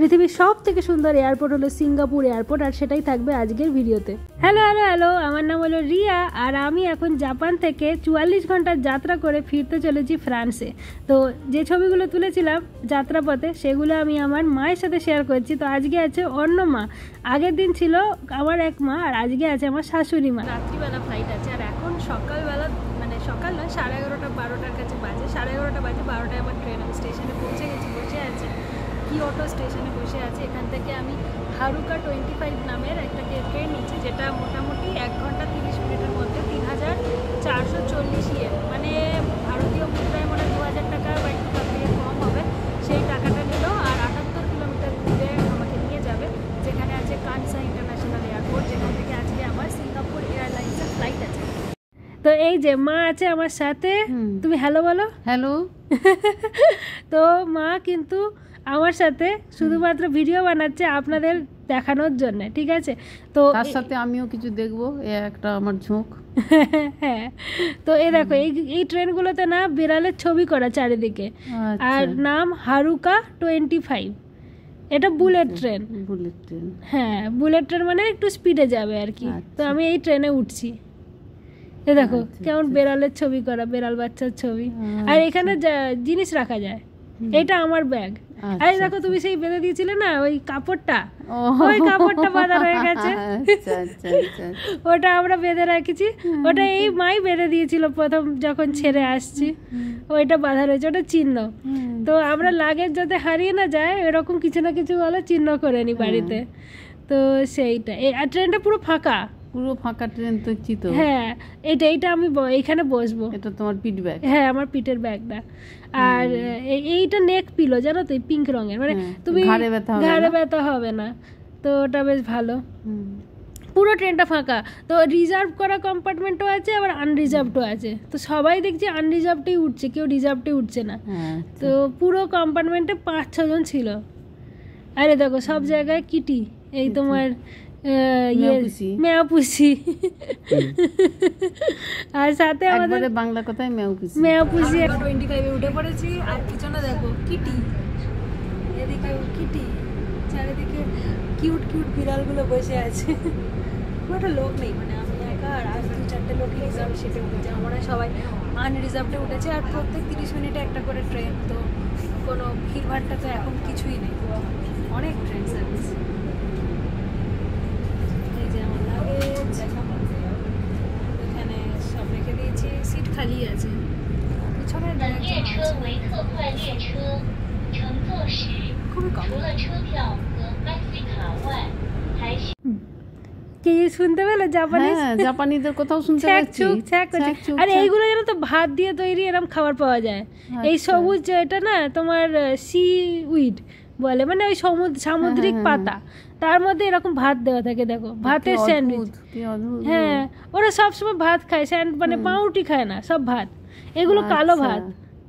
পৃথিবীর সব থেকে সুন্দর এয়ারপোর্ট হলো সিঙ্গাপুর এয়ারপোর্ট আর সেটাই থাকবে আজকের ভিডিওতে। হ্যালো হ্যালো হ্যালো আমার নাম হলো রিয়া, আর আমি এখন জাপান থেকে চুয়াল্লিশ ঘণ্টার যাত্রা করে ফিরতে চলেছি ফ্রান্সে। তো যে ছবিগুলো তুলেছিলাম যাত্রাপথে, সেগুলো আমি আমার মায়ের সাথে শেয়ার করছি। তো আজকে আছে অন্য মা আগের দিন ছিল আমার এক মা, আর আজকে আছে আমার শাশুড়ি মা। রাত্রিবেলা ফ্লাইট আছে, আর এখন সকালবেলা মানে সকাল নয়, সাড়ে এগারোটা, বারোটার কাছে বাজে। সাড়ে এগারোটা বাজে, বারোটায় আমার ট্রেন স্টেশনে পৌঁছে গেছি, বসে আছে। কি অটো স্টেশনে বসে আছে। এখান থেকে আমি হারুকা টোয়েন্টি ফাইভ নামের একটা ট্রেন নিচ্ছি যেটা মোটামুটি এক ঘণ্টা তিরিশ মিনিটের মধ্যে তিন হাজার চারশো চল্লিশ ইয়েন। মানে ভারতীয় মুদ্রায় মনে হয় দু হাজার টাকা বা একটু তার থেকে কম হবে। সেই টাকাটা নিল আর আটাত্তর কিলোমিটার দূরে আমাকে নিয়ে যাবে যেখানে আছে কানসা ইন্টারন্যাশনাল এয়ারপোর্ট যেখান থেকে আজকে আমার সিঙ্গাপুর এয়ারলাইন্সের ফ্লাইট আছে। তো এই যে মা আছে আমার সাথে তুমি হ্যালো বলো। হ্যালো তো মা কিন্তু আমার সাথে শুধুমাত্র ভিডিও বানাচ্ছে আপনাদের দেখানোর জন্য ঠিক আছে? তো তার সাথে আমিও কিছু দেখব এ একটা আমার ঝোঁক। হ্যাঁ তো এ দেখো এই এই ট্রেনগুলোতে না বিড়ালের ছবি করা চারিদিকে। আর আচ্ছা। নাম হারুকা টোয়েন্টি ফাইভ এটা বুলেট ট্রেন। Bullet train. হ্যাঁ বুলেট ট্রেন মানে একটু স্পিডে যাবে আর কি। তো আচ্ছা। আমি এই ট্রেনে উঠছি। এ দেখো আচ্ছা, কেমন আচ্ছা। বেড়ালের ছবি করা বেড়াল বাচ্চার ছবি। আর আচ্ছা। এখানে যা- জিনিস রাখা যায়। এটা আমার ব্যাগ। আচ্ছা, আরে দেখো তুমি সেই বেঁধে দিয়েছিলে না ওই কাপড়টা। ওই কাপড়টা বাঁধা রয়ে গেছে। আচ্ছা আচ্ছা আচ্ছা। ওটা আমরা বেঁধে রেখেছি। ওটা এই মাই বেঁধে দিয়েছিল প্রথম যখন ছেড়ে আসছি। ওইটা বাঁধা রয়েছে ওটা চিহ্ন। তো আমরা লাগেজ যাতে হারিয়ে না যায় এরকম কিছু না কিছু বলে চিহ্ন করে নি বাড়িতে। তো সেইটা আর ট্রেনটা পুরো ফাঁকা? পুরো ফাঁকা ট্রেন দেখছি তো? হ্যাঁ এইটা এইটা আমি এইখানে বসবো। এটা তোমার পিট ব্যাগ হ্যাঁ আমার পিঠের ব্যাগটা আর এই- এইটা নেক পিলো জানো তো পিঙ্ক রঙের। মানে তুমি ঘাড়ে ব্যথা হবে ঘাড়ে না? ব্যথা হবে না। তো ওটা বেশ ভালো। পুরো ট্রেনটা ফাঁকা। তো রিজার্ভ করা কম্পার্টমেন্টও আছে আবার আনরিজার্ভডও আছে। তো সবাই দেখছি আনরিজার্ভটাই উঠছে কেউ রিজার্ভটাই উঠছে না। হ্যাঁ তো পুরো কম্পার্টমেন্টে পাঁচ ছজন ছিল। আরে দেখো সব জায়গায় কিটি এই তোমার মেয়াপুসি। মেয়াপুসি আর সাথে আমাদের বাংলা কথায় মেয়াপুসি টোয়েন্টি ফাইভে উঠে পড়েছি আর পিছনে দেখো কিটি। এদিকে কিটি চারিদিকে কিউট কিউট বিড়ালগুলো বসে আছে। খুব একটা লোক নেই মানে আমি একা আর আর দু চারটে লোক রিজার্ভ সিটে উঠেছে। আমরা সবাই আনরিজার্ভে উঠেছে আর প্রত্যেক তিরিশ মিনিটে একটা করে ট্রেন তো কোনো ভিড়ভাড়টা তো এখন কিছুই নেই। অনেক ট্রেন সার্ভিস এই যে আমার লাগেজ কি শুনতে পেলে জাপানিদের কোথাও আর এইগুলো যেন তো ভাত দিয়ে তৈরি এরম খাবার পাওয়া যায়। এই সবুজ এটা না তোমার সি উইড বলে মানে ওই সমুদ্র সামুদ্রিক হ্যাঁ, পাতা। তার মধ্যে এরকম ভাত দেওয়া থাকে দেখো। ভাতের স্যান্ডউইচ। হ্যাঁ ওরা সবসময় ভাত খায় স্যান্ড মানে পাউরুটি খায় না সব ভাত। এগুলো কালো আচ্ছা। ভাত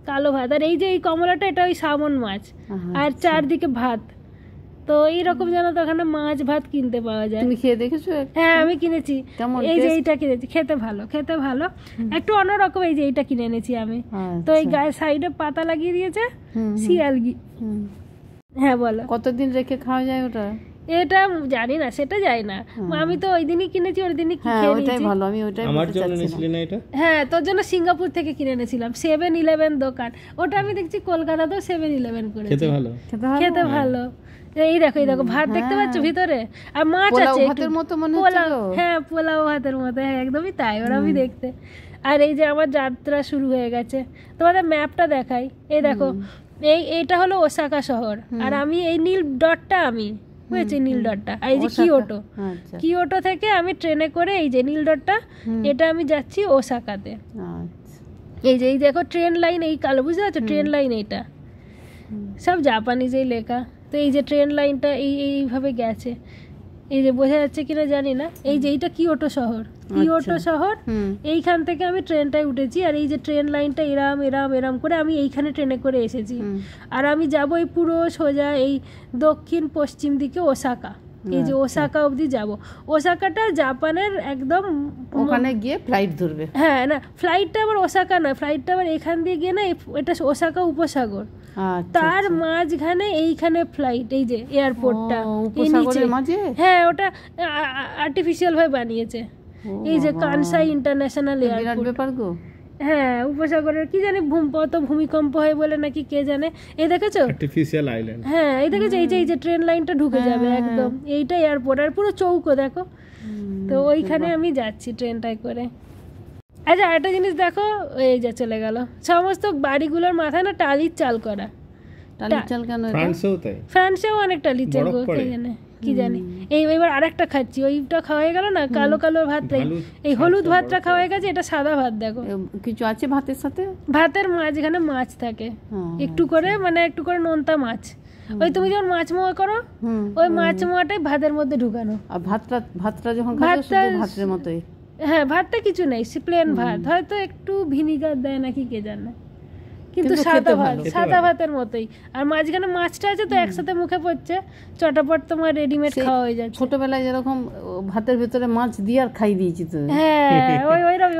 কালো ভাত। আর এই যে এই কমলাটা এটা ওই সামন মাছ। আর আচ্ছা। চারদিকে ভাত। তো এইরকম যেন তো ওখানে মাছ ভাত কিনতে পাওয়া যায়। তুমি খেয়ে দেখেছ হ্যাঁ আমি কিনেছি। এই যে এইটা কিনেছি খেতে ভালো খেতে ভালো। একটু অন্যরকম এই যে এইটা কিনে এনেছি আমি। তো এই আচ্ছা। গায়ে সাইডে পাতা লাগিয়ে দিয়েছে শিয়ালগি। হ্যাঁ বলো। কতদিন রেখে খাওয়া যায় ওটা? এটা জানি না সেটা যাই না। আমি তো ওই দিনই কিনেছি ওই দিনই কি হ্যাঁ খেয়ে ওইটাই নিয়েছি। ভালো আমি ওইটাই আমার জন্য। নিয়েছিলি না এটা? হ্যাঁ তোর জন্য সিঙ্গাপুর থেকে কিনে এনেছিলাম সেভেন ইলেভেন দোকান। ওটা আমি দেখছি কলকাতাতেও সেভেন ইলেভেন করে খেতে ভালো? খেতে ভালো? এই দেখো এই দেখো ভাত দেখতে পাচ্ছ হ্যাঁ। ভিতরে? আর মাছ আছে একটু। ভাতের মতো মনে হচ্ছে পোলাও তো? হ্যাঁ পোলাও ভাতের মতো হ্যাঁ একদমই তাই ওরা আমি দেখতে। আর এই যে আমার যাত্রা শুরু হয়ে গেছে। তোমাদের ম্যাপটা দেখাই। এই দেখো এই এইটা হলো ওসাকা শহর। আর আমি এই নীল ডটটা আমি বুঝেছি নীল ডটটা? আর এই যে। কিওটো আচ্ছা। কিওটো থেকে আমি ট্রেনে করে এই যে নীল ডটটা এটা আমি যাচ্ছি ওসাকাতে। আচ্ছা। এই যে এই দেখো ট্রেন লাইন এই কালো বুঝতে পারছ? ট্রেন লাইন এইটা। সব জাপানিজেই লেখা। তো এই যে ট্রেন লাইনটা এই এইভাবে গেছে। এই যে বোঝা যাচ্ছে কিনা জানি না। এই যে এইটা কিওটো শহর। কিওটো আচ্ছা। শহর এইখান থেকে আমি ট্রেনটায় উঠেছি আর এই যে ট্রেন লাইনটা এরাম এরাম এরাম করে আমি এইখানে ট্রেনে করে এসেছি। আর আমি যাব এই পুরো সোজা এই দক্ষিণ পশ্চিম দিকে ওসাকা। এই যে আচ্ছা। ওসাকা অবধি যাব। ওসাকাটা জাপানের একদম ওখানে গিয়ে ফ্লাইট ধরবে। হ্যাঁ না ফ্লাইটটা আবার ওসাকা না ফ্লাইটটা আবার এখান দিয়ে গিয়ে না এটা ওসাকা উপসাগর। তার আচ্ছা। মাঝখানে এইখানে ফ্লাইট এই যে এয়ারপোর্টটা। মাঝে? হ্যাঁ ওটা আর্টিফিশিয়াল ভাবে বানিয়েছে। এই যে কানসাই ইন্টারন্যাশনাল এয়ারপোর্ট ব্যাপার গো। হ্যাঁ উপসাগরের কি জানি ভূম অত ভূমিকম্প হয় বলে নাকি কে জানে। এই দেখেছ? আর্টিফিশিয়াল আইল্যান্ড হ্যাঁ এই দেখেছ? এই যে এই যে ট্রেন লাইনটা ঢুকে যাবে হ্যাঁ, একদম। এইটা এয়ারপোর্ট আর পুরো চৌকো দেখো। তো ওইখানে আমি যাচ্ছি ট্রেনটায় করে। আচ্ছা একটা জিনিস দেখো এই যে চলে গেল। সমস্ত বাড়িগুলোর মাথায় না টালির চাল করা। টালির চাল কেন ফ্রান্সেও তাই। ফ্রান্সেও অনেক টালির চাল বরফ কে জানে কি জানি। এই এবার আরেকটা খাচ্ছি ওইটা খাওয়া হয়ে গেল না? কালো কালো ভাতটাই এই হলুদ ভাতটা খাওয়া হয়ে গেছে এটা সাদা ভাত দেখো। কিছু আছে ভাতের সাথে? ভাতের মাঝখানে মাছ থাকে। হ্যাঁ, একটু করে মানে একটু করে নোনতা মাছ। ওই তুমি যখন মাছ মোয়া করো ওই মাছ মোয়াটাই ভাতের মধ্যে ঢুকানো। আর ভাতটা ভাতটা যখন খাবে ভাতটা- ভাতের মতোই। হ্যাঁ ভাতটা কিছু নেই প্লেন ভাত। হয়তো একটু ভিনিগার দেয় নাকি কে জানে। কিন্তু কিন্তু সাদা ভাত। সাদা ভাতের মতোই। আর মাঝখানে মাছটা আছে তো একসাথে মুখে পড়ছে চটাপট তোমার রেডিমেড খাওয়া হয়ে যাচ্ছে। ছোটবেলায় যেরকম ও, ভাতের ভেতরে মাছ দিয়ে আর খাই দিয়েছি তো হ্যাঁ ওই ওই রকম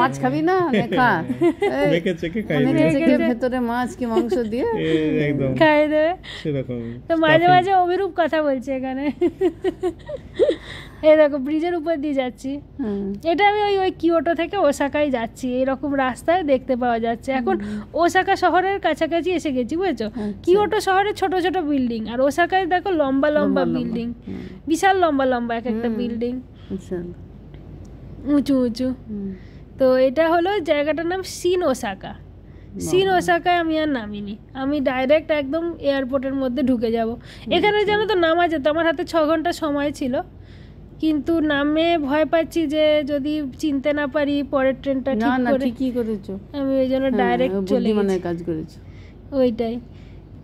মাছ খাবি না? নে খা। মেখে চেকে খাই অনেকে ভেতরে মাছ কি মাংস দিয়ে? একদম। খাই দেবে। সেরকম তো মাঝে মাঝে অভিরূপ কথা বলছে এখানে। এই দেখো ব্রিজের উপর দিয়ে যাচ্ছি। হুম, এটা আমি ওই ওই কিওটো থেকে ওসাকায় যাচ্ছি। এরকম রাস্তায় দেখতে পাওয়া যাচ্ছে। এখন ওসাকা শহরের কাছাকাছি এসে গেছি বুঝেছ? আচ্ছা। কিওটো শহরে ছোট ছোট বিল্ডিং আর ওসাকায় দেখো লম্বা লম্বা বিল্ডিং বিশাল লম্বা লম্বা এক একটা বিল্ডিং আচ্ছা। উঁচু উঁচু। তো এটা হলো জায়গাটার নাম সিন ওসাকা সিন ওসাকায় আমি আর নামিনি। আমি ডাইরেক্ট একদম এয়ারপোর্টের মধ্যে ঢুকে যাব। এখানে জানো তো নামা যেত আমার হাতে ছ ঘণ্টা সময় ছিল। কিন্তু নামে ভয় পাচ্ছি যে যদি চিনতে না পারি পরের ট্রেনটা না ঠিক না করে ঠিকই করেছ। আমি ওই জন্য হ্যাঁ, ডাইরেক্ট চলে বুদ্ধিমানের কাজ করেছ। ওইটাই।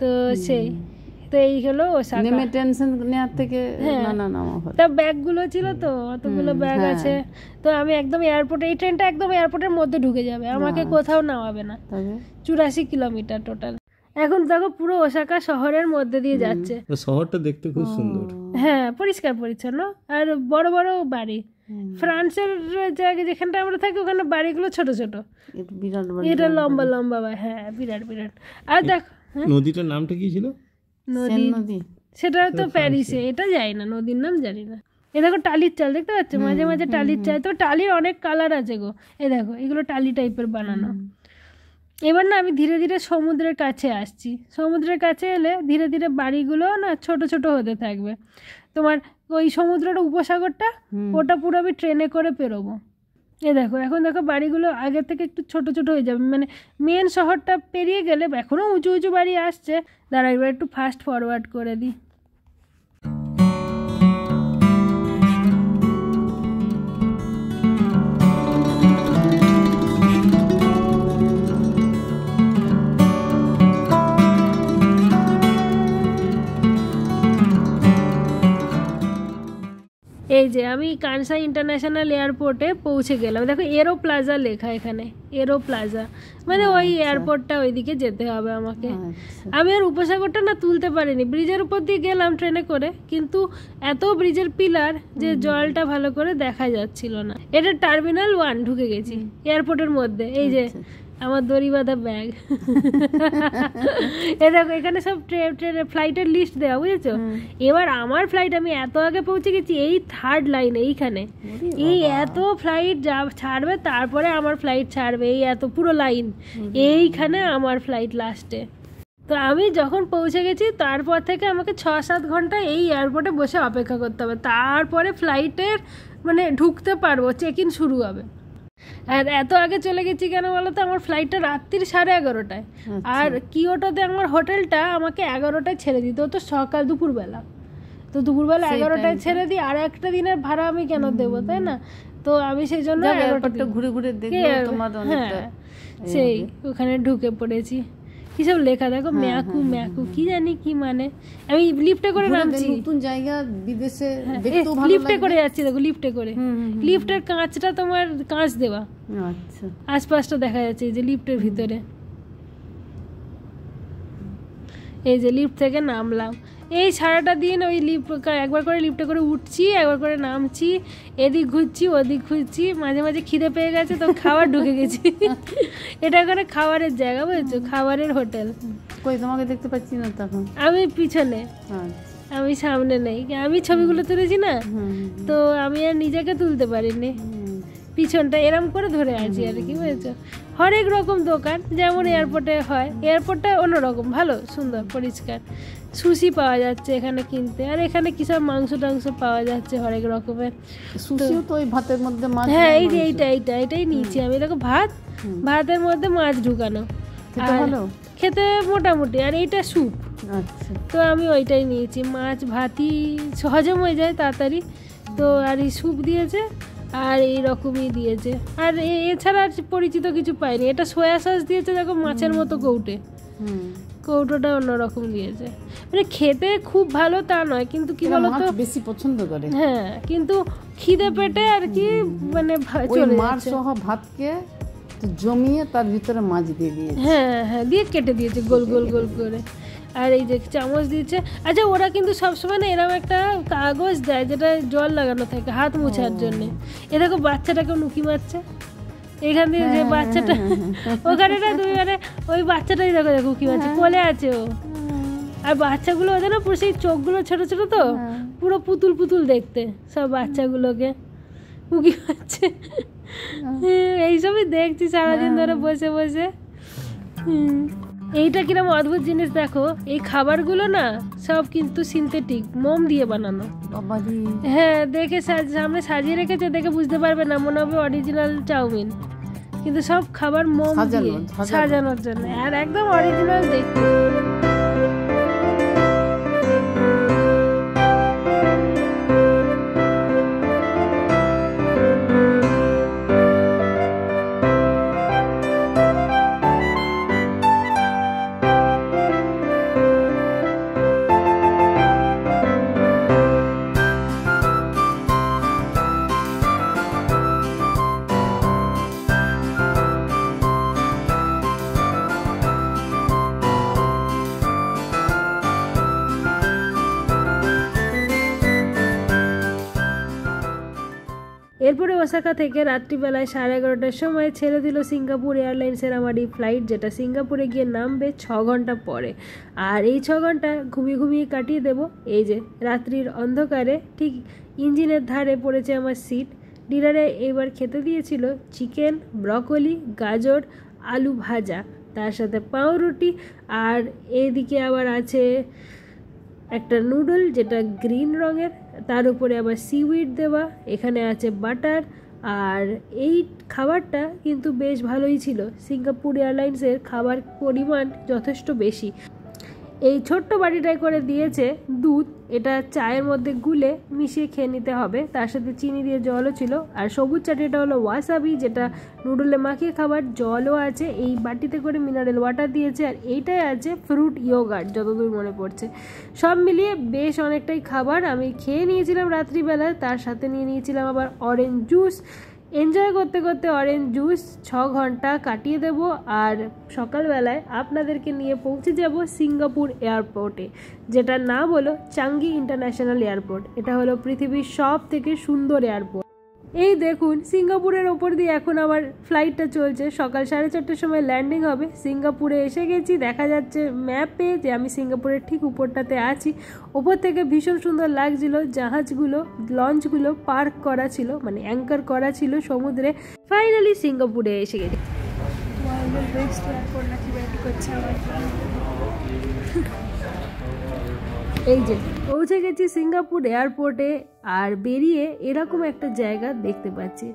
তো সেই তো এই হলো ওসাকা নেমে টেনশন নেওয়ার থেকে হ্যাঁ। না না ভালো তা ব্যাগগুলো ছিল তো অতগুলো ব্যাগ হ্যাঁ। আছে। তো আমি একদম এয়ারপোর্টে এই ট্রেনটা একদম এয়ারপোর্টের মধ্যে ঢুকে যাবে। আমাকে কোথাও নামাবে না। তবে? চুরাশি কিলোমিটার টোটাল এখন দেখো পুরো ওসাকা শহরের মধ্যে দিয়ে যাচ্ছে। শহরটা দেখতে খুব সুন্দর। হ্যাঁ পরিষ্কার পরিচ্ছন্ন। আর বড় বড় বাড়ি। ফ্রান্সের জায়গা যেখানটা আমরা থাকি ওখানে বাড়িগুলো ছোট ছোট। এটা বিরাট বড়। এটা লম্বা লম্বা বা- হ্যাঁ বিরাট বিরাট। আর দেখ হ্যাঁ, নদীটার নামটা কি ছিল? নদী। নদী। সেটা তো প্যারিসে। এটা যাই না নদীর নাম জানি না। এ দেখো টালির চাল দেখতে পাচ্ছ? মাঝে মাঝে টালির চাল। তো টালির অনেক কালার আছে গো। এ দেখো এগুলো টালি টাইপের বানানো। এবার না আমি ধীরে ধীরে সমুদ্রের কাছে আসছি। সমুদ্রের কাছে এলে ধীরে ধীরে বাড়িগুলো না ছোট ছোট হতে থাকবে। তোমার ওই সমুদ্রের উপসাগরটা ওটা পুরো আমি ট্রেনে করে পেরোবো। এ দেখো এখন দেখো বাড়িগুলো আগের থেকে একটু ছোট ছোট হয়ে যাবে। মানে মেন শহরটা পেরিয়ে গেলে এখনও উঁচু উঁচু বাড়ি আসছে। দাঁড়া এবার একটু ফাস্ট ফরওয়ার্ড করে দিই। এই যে আমি কানসা ইন্টারন্যাশনাল এয়ারপোর্টে পৌঁছে গেলাম। দেখো এরো প্লাজা লেখা এখানে এরো প্লাজা মানে ওই এয়ারপোর্টটা ওইদিকে যেতে হবে আমাকে। আচ্ছা। আমি আর উপসাগরটা না তুলতে পারিনি। ব্রিজের উপর দিয়ে গেলাম ট্রেনে করে কিন্তু এত ব্রিজের পিলার যে জলটা ভালো করে দেখা যাচ্ছিল না। এটা টার্মিনাল ওয়ান ঢুকে গেছি এয়ারপোর্টের মধ্যে। এই যে আচ্ছা। আমার দড়ি বাঁধা ব্যাগ এ দেখো এখানে সব ট্রেন ফ্লাইটের লিস্ট দেওয়া বুঝেছ? এবার আমার ফ্লাইট আমি এত আগে পৌঁছে গেছি এই থার্ড লাইনে এইখানে। এই এত ফ্লাইট যা ছাড়বে তারপরে আমার ফ্লাইট ছাড়বে এই এত পুরো লাইন এইখানে আমার ফ্লাইট লাস্টে তো আমি যখন পৌঁছে গেছি তারপর থেকে আমাকে ছ সাত ঘণ্টা এই এয়ারপোর্টে বসে অপেক্ষা করতে হবে। তারপরে ফ্লাইটের মানে ঢুকতে পারব চেক ইন শুরু হবে। আর এত আগে চলে গেছি কেন বলতো? আমার ফ্লাইটটা রাত্রির সাড়ে এগারোটায়। আর কিওটোতে আমার হোটেলটা আমাকে এগারোটায় ছেড়ে দিত তো সকাল দুপুরবেলা। তো দুপুরবেলা এগারোটায় ছেড়ে দিই আর একটা দিনের ভাড়া আমি কেন দেবো তাই না? তো আমি সেই জন্য ঘুরে ঘুরে দেখি হ্যাঁ, সেই ওখানে ঢুকে পড়েছি। কিসব লেখা দেখো ম্যাকু ম্যাকু কি জানি কি মানে। আমি লিফটে করে নামছি। নতুন জায়গা বিদেশে হ্যাঁ, দেখতেও ভালো লিফটে করে যাচ্ছি দেখো লিফটে করে। লিফটের কাঁচটা তোমার কাঁচ দেওয়া। আচ্ছা। আশপাশটা দেখা যাচ্ছে এই যে লিফটের ভিতরে। এই যে লিফট থেকে নামলাম। এই সারাটা দিন ওই লিফট একবার করে লিফটে করে উঠছি একবার করে নামছি এদিক ঘুরছি ওদিক ঘুরছি মাঝে মাঝে খিদে পেয়ে গেছে তো খাবার ঢুকে গেছি। এটা করে খাবারের জায়গা বুঝেছ? খাবারের হোটেল। কই তোমাকে দেখতে পাচ্ছি না তখন? আমি পিছনে। আচ্ছা। আমি সামনে নেই। আমি ছবিগুলো তুলেছি না? তো আমি আর নিজেকে তুলতে পারিনি। পিছনটা এরম করে ধরে আছি আর কি বুঝেছ? হরেক রকম দোকান যেমন এয়ারপোর্টে হয় এয়ারপোর্টটা অন্যরকম ভালো সুন্দর পরিষ্কার। সুশি পাওয়া যাচ্ছে এখানে কিনতে আর এখানে কি সব মাংস টাংস পাওয়া যাচ্ছে হরেক রকমের। সুশিও তো ওই ভাতের মধ্যে মাছ হ্যাঁ এই যে এইটা এইটা এটাই নিয়েছি আমি। দেখো ভাত ভাতের মধ্যে মাছ ঢুকানো। খেতে ভালো? খেতে মোটামুটি আর এইটা স্যুপ। আচ্ছা। তো আমি ওইটাই নিয়েছি মাছ ভাতই হজম হয়ে যায় তাড়াতাড়ি। তো আর এই স্যুপ দিয়েছে আর এই রকমই দিয়েছে। আর এছাড়া আর পরিচিত কিছু পাইনি। এটা সয়া সস দিয়েছে দেখো মাছের মতো কৌটে। কৌটোটা অন্যরকম দিয়েছে। মানে খেতে খুব ভালো তা নয় কিন্তু কি বলতো? বেশি পছন্দ করে। হ্যাঁ কিন্তু খিদে পেটে আর কি মানে চলে মাছ সহ ভাতকে জমিয়ে তার ভিতরে মাছ দিয়ে দিয়েছে। হ্যাঁ হ্যাঁ দিয়ে কেটে দিয়েছে গোল গোল গোল করে। আর এই যে চামচ দিচ্ছে। আচ্ছা ওরা কিন্তু সবসময় না এরকম একটা কাগজ দেয় যেটা জল লাগানো থাকে হাত মোছার জন্য। এ দেখো বাচ্চাটাকে নুকি মারছে। এখান দিয়ে যে বাচ্চাটা ওখানে না তুমি মানে ওই বাচ্চাটাই দেখো দেখো কি মারছে কোলে আছে ও। আর বাচ্চাগুলো ওদের না পুরো সেই চোখগুলো ছোট ছোট তো পুরো পুতুল পুতুল দেখতে সব বাচ্চাগুলোকে। উকি মারছে। এইসবই দেখছি সারাদিন ধরে বসে বসে। হুম। এইটা কিরম অদ্ভুত জিনিস দেখো এই খাবারগুলো না সব কিন্তু সিনথেটিক মোম দিয়ে বানানো। হ্যাঁ দেখে সামনে সাজিয়ে রেখেছে দেখে বুঝতে পারবে না মনে হবে অরিজিনাল চাউমিন। কিন্তু সব খাবার মোম দিয়ে সাজানোর। জন্য আর একদম অরিজিনাল দেখতে। এরপরে ওসাকা থেকে রাত্রিবেলায় সাড়ে এগারোটার সময় ছেড়ে দিল সিঙ্গাপুর এয়ারলাইন্সের আমার এই ফ্লাইট, যেটা সিঙ্গাপুরে গিয়ে নামবে ছ ঘণ্টা পরে। আর এই ছ ঘণ্টা ঘুমিয়ে ঘুমিয়ে কাটিয়ে দেব। এই যে, রাত্রির অন্ধকারে ঠিক ইঞ্জিনের ধারে পড়েছে আমার সিট। ডিনারে এবার খেতে দিয়েছিল চিকেন, ব্রকলি, গাজর, আলু ভাজা, তার সাথে পাউরুটি। আর এদিকে আবার আছে একটা নুডল, যেটা গ্রিন রঙের। তার উপরে আবার সিউইড দেওয়া, এখানে আছে বাটার আর এই খাবারটা কিন্তু বেশ ভালোই ছিল। সিঙ্গাপুর এয়ারলাইন্সের খাবার পরিমাণ যথেষ্ট বেশি। এই ছোট্ট বাটিটায় করে দিয়েছে দুধ। এটা চায়ের মধ্যে গুলে মিশিয়ে খেয়ে নিতে হবে। তার সাথে চিনি দিয়ে জলও ছিল। আর সবুজ চাটনিটা হলো ওয়াসাবি, যেটা নুডলে মাখিয়ে খাবার জলও আছে। এই বাটিতে করে মিনারেল ওয়াটার দিয়েছে। আর এইটাই আছে ফ্রুট ইয়োগার্ট যতদূর মনে পড়ছে। সব মিলিয়ে বেশ অনেকটাই খাবার। আমি খেয়ে নিয়েছিলাম রাত্রিবেলায় তার সাথে নিয়ে নিয়েছিলাম আবার অরেঞ্জ জুস এনজয় করতে করতে অরেঞ্জ জুস ছ ঘণ্টা কাটিয়ে দেব আর সকালবেলায় আপনাদেরকে নিয়ে পৌঁছে যাব সিঙ্গাপুর এয়ারপোর্টে, যেটার নাম হলো চাঙ্গি ইন্টারন্যাশনাল এয়ারপোর্ট। এটা হলো পৃথিবীর সব থেকে সুন্দর এয়ারপোর্ট। এই দেখুন, সিঙ্গাপুরের ওপর দিয়ে এখন আমার ফ্লাইটটা চলছে। সকাল সাড়ে চারটের সময় ল্যান্ডিং হবে। সিঙ্গাপুরে এসে গেছি, দেখা যাচ্ছে ম্যাপে যে আমি সিঙ্গাপুরের ঠিক উপরটাতে আছি। ওপর থেকে ভীষণ সুন্দর লাগছিল, জাহাজগুলো লঞ্চগুলো পার্ক করা ছিল মানে অ্যাঙ্কার করা ছিল সমুদ্রে। ফাইনালি সিঙ্গাপুরে এসে গেছি। এই যে, পৌঁছে গেছি সিঙ্গাপুর এয়ারপোর্টে আর বেরিয়ে এরকম একটা জায়গা দেখতে পাচ্ছি।